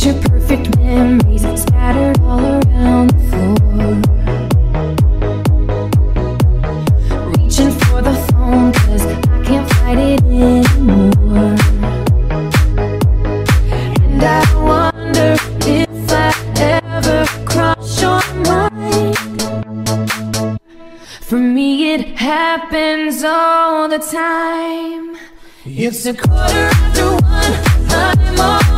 Your perfect memories scattered all around the floor. Reaching for the phone, cause I can't fight it anymore. And I wonder if I ever cross your mind. For me, it happens all the time. It's a quarter after one. I'm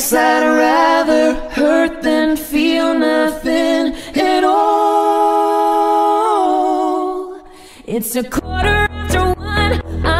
Guess I'd rather hurt than feel nothing at all. It's a quarter after one. I'm